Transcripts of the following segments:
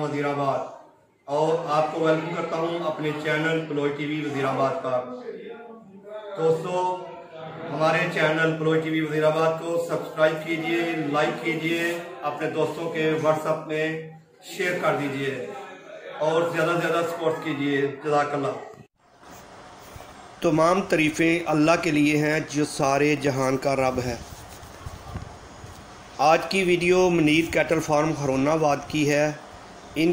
वजीराबाद। और आपको वेलकम करता हूँ अपने चैनल प्लोई टीवी वजीराबाद का। दोस्तों, हमारे चैनल प्लोई टीवी वजीराबाद को सब्सक्राइब कीजिए लाइक कीजिए, अपने दोस्तों के व्हाट्सएप में शेयर कर दीजिए। और ज़्यादा से ज़्यादा सपोर्ट कीजिए। जजाकल्ला तमाम तरीफ़ें अल्लाह के लिए हैं जो सारे जहान का रब है। आज की video Munir cattle farm Kharonabad की है। इन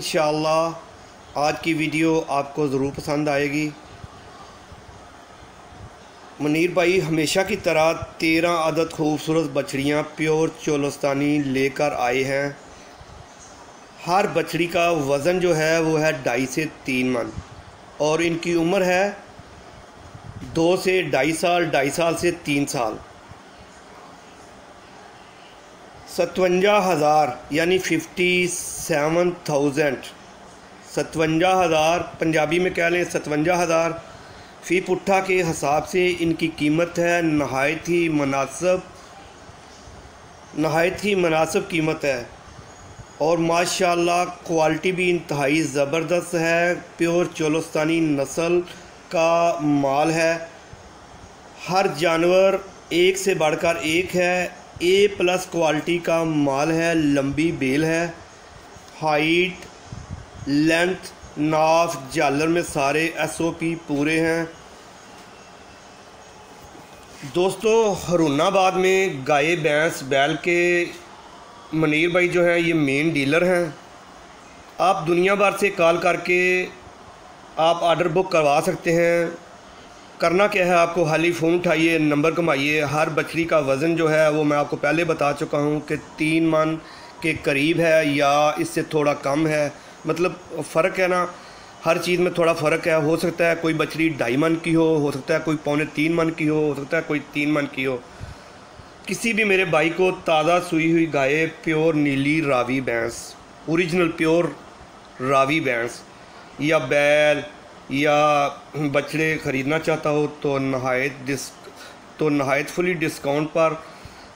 आज की वीडियो आपको ज़रूर पसंद आएगी। मनीर भाई, हमेशा की तरह तेरह आदत खूबसूरत बछड़ियाँ प्योर चोलस्तानी लेकर आए हैं। हर बछड़ी का वज़न जो है, वो है ढाई से तीन मन। और इनकी उम्र है दो से ढाई साल ढाई साल से तीन साल। सतवंजा हज़ार, यानी फिफ्टी सेवन थाउज़ेंड सतवंजा हज़ार, पंजाबी में कह लें सतवंजा हज़ार। फ़ी पुट्ठा के हिसाब से इनकी कीमत है, नहायत ही मुनासब, नहायत ही मुनासब कीमत है। और माशाल्लाह, क्वालिटी भी इंतहाई ज़बरदस्त है, प्योर चोलस्तानी नस्ल का माल है। हर जानवर एक से बढ़कर एक है। ए प्लस क्वालिटी का माल है, लंबी बेल है। हाइट लेंथ नाफ, जालर में सारे एसओपी पूरे हैं। दोस्तों हरुनाबाद में गाय, भैंस, बैल के मनीर भाई जो हैं, ये मेन डीलर हैं। आप दुनिया भर से कॉल करके आप आर्डर बुक करवा सकते हैं। करना क्या है, आपको हाली फ़ोन उठाइए नंबर कमाइए। हर बछड़ी का वज़न जो है, वो मैं आपको पहले बता चुका हूँ कि तीन मन के करीब है या इससे थोड़ा कम है। मतलब फ़र्क है ना, हर चीज़ में थोड़ा फ़र्क है। हो सकता है कोई बछड़ी ढाई मन की हो हो सकता है कोई पौने तीन मन की हो हो सकता है कोई तीन मन की हो। किसी भी मेरे भाई को ताज़ा सुई हुई गाय, प्योर नीली रावी भैंस ओरिजिनल प्योर रावी भैंस। या बैल या बछड़े ख़रीदना चाहता हो तो नहायत डिस तो नहायत फुली डिस्काउंट पर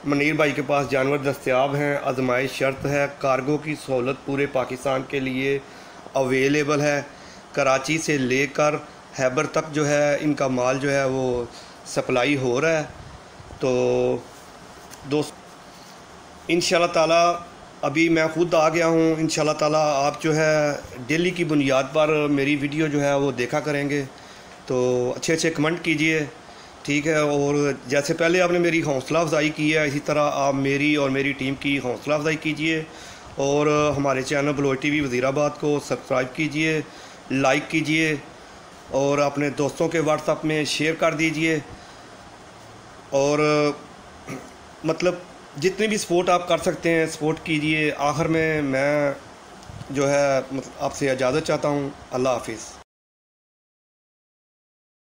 मनीर भाई के पास जानवर दस्तियाब हैं, आजमाइश शर्त है, कार्गो की सहूलत पूरे पाकिस्तान के लिए अवेलेबल है। कराची से लेकर हैबर तक जो है, इनका माल जो है वो सप्लाई हो रहा है। तो दोस्त इन ताला अभी मैं ख़ुद आ गया हूँ इन ताला आप जो है डेली की बुनियाद पर मेरी वीडियो जो है वो देखा करेंगे। तो अच्छे अच्छे कमेंट कीजिए, ठीक है? और जैसे पहले आपने मेरी हौसला अफजाई की है, इसी तरह आप मेरी और मेरी टीम की हौसला अफजाई कीजिए। और हमारे channel blow T V Wazirabad को सब्सक्राइब कीजिए, लाइक कीजिए, और अपने दोस्तों के व्हाट्सअप में शेयर कर दीजिए। और मतलब जितनी भी सपोर्ट आप कर सकते हैं सपोर्ट कीजिए। आखिर में मैं जो है मतलब आपसे इजाज़त चाहता हूँ। अल्लाह हाफिज़।